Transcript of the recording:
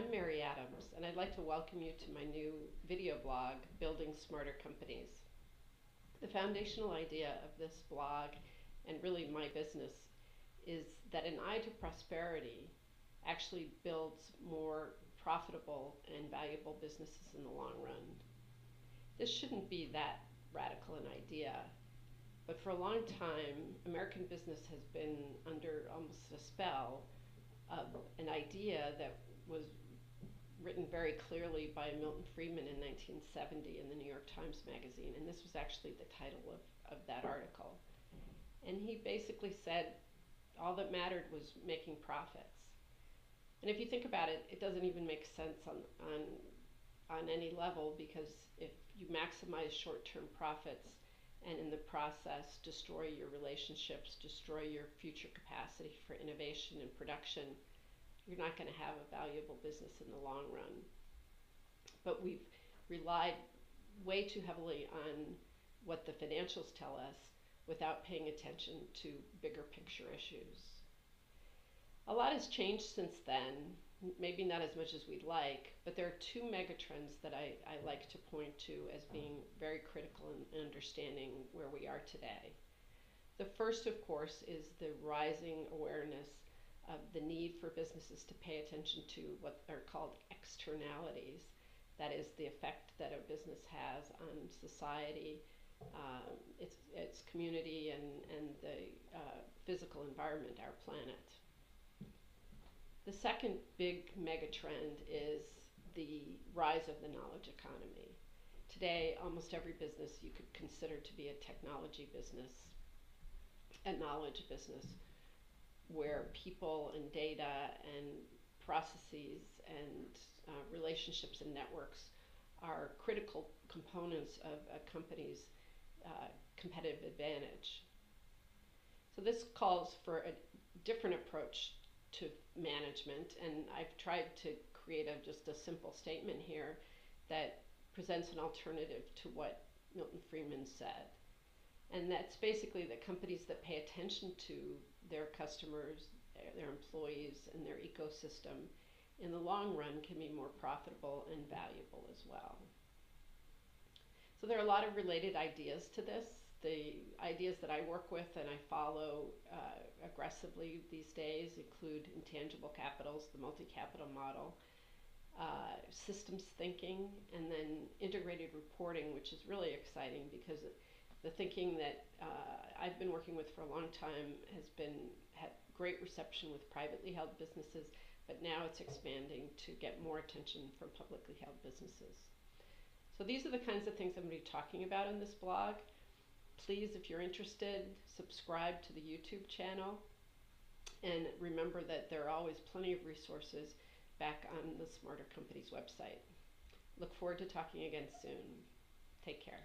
I'm Mary Adams, and I'd like to welcome you to my new video blog, Building Smarter Companies. The foundational idea of this blog, and really my business, is that an eye to prosperity actually builds more profitable and valuable businesses in the long run. This shouldn't be that radical an idea, but for a long time, American business has been under almost a spell of an idea that was written very clearly by Milton Friedman in 1970 in the New York Times Magazine, and this was actually the title of, of that article. And he basically said all that mattered was making profits. And if you think about it, it doesn't even make sense on, on, on any level because if you maximize short term profits and in the process destroy your relationships, destroy your future capacity for innovation and production, you're not going to have a valuable business in the long run. But we've relied way too heavily on what the financials tell us without paying attention to bigger picture issues. A lot has changed since then, maybe not as much as we'd like, but there are two megatrends that I, I like to point to as being very critical in understanding where we are today. The first, of course, is the rising awareness of the need for businesses to pay attention to what are called externalities. That is the effect that a business has on society, um, its, its community, and, and the uh, physical environment, our planet. The second big megatrend is the rise of the knowledge economy. Today, almost every business you could consider to be a technology business, a knowledge business where people and data and processes and uh, relationships and networks are critical components of a company's uh, competitive advantage. So this calls for a different approach to management, and I've tried to create a, just a simple statement here that presents an alternative to what Milton Friedman said. And that's basically that companies that pay attention to their customers, their, employees, and their ecosystem in the long run can be more profitable and valuable as well. So there are a lot of related ideas to this. The ideas that I work with and I follow uh, aggressively these days include intangible capitals, the multi-capital model, uh, systems thinking, and then integrated reporting, which is really exciting because the thinking that uh, I've been working with for a long time has been had great reception with privately held businesses, but now it's expanding to get more attention from publicly held businesses. So these are the kinds of things I'm going to be talking about in this blog. Please, if you're interested, subscribe to the YouTube channel. And remember that there are always plenty of resources back on the Smarter Companies website. Look forward to talking again soon. Take care.